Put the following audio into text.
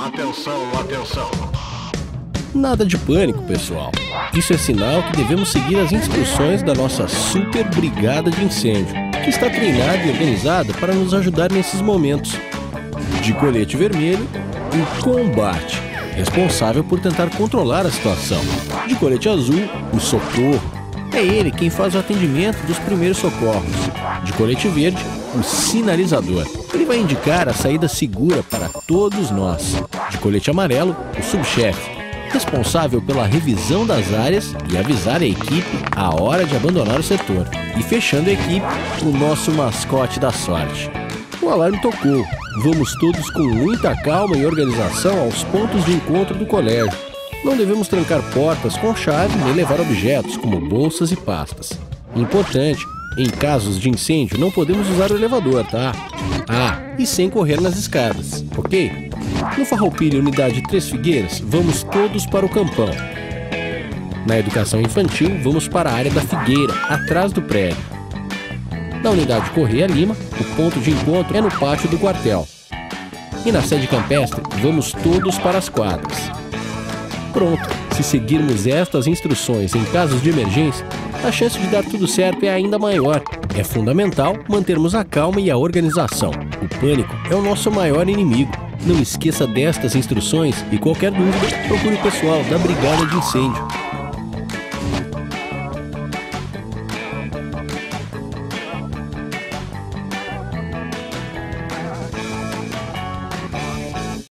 Atenção, atenção. Nada de pânico, pessoal. Isso é sinal que devemos seguir as instruções da nossa super brigada de incêndio, que está treinada e organizada para nos ajudar nesses momentos. De colete vermelho, o combate, responsável por tentar controlar a situação. De colete azul, o socorro. É ele quem faz o atendimento dos primeiros socorros. De colete verde, o sinalizador. Ele vai indicar a saída segura para todos nós. De colete amarelo, o subchefe, responsável pela revisão das áreas e avisar a equipe a hora de abandonar o setor. E fechando a equipe, o nosso mascote da sorte. O alarme tocou. Vamos todos com muita calma e organização aos pontos de encontro do colégio. Não devemos trancar portas com chave nem levar objetos como bolsas e pastas. Importante, em casos de incêndio não podemos usar o elevador, tá? Ah, e sem correr nas escadas, ok? No Farroupilha Unidade Três Figueiras, vamos todos para o campão. Na educação infantil, vamos para a área da Figueira, atrás do prédio. Na unidade Correia Lima, o ponto de encontro é no pátio do quartel. E na sede campestre, vamos todos para as quadras. Pronto, se seguirmos estas instruções em casos de emergência, a chance de dar tudo certo é ainda maior. É fundamental mantermos a calma e a organização. O pânico é o nosso maior inimigo. Não esqueça destas instruções e qualquer dúvida, procure o pessoal da Brigada de Incêndio.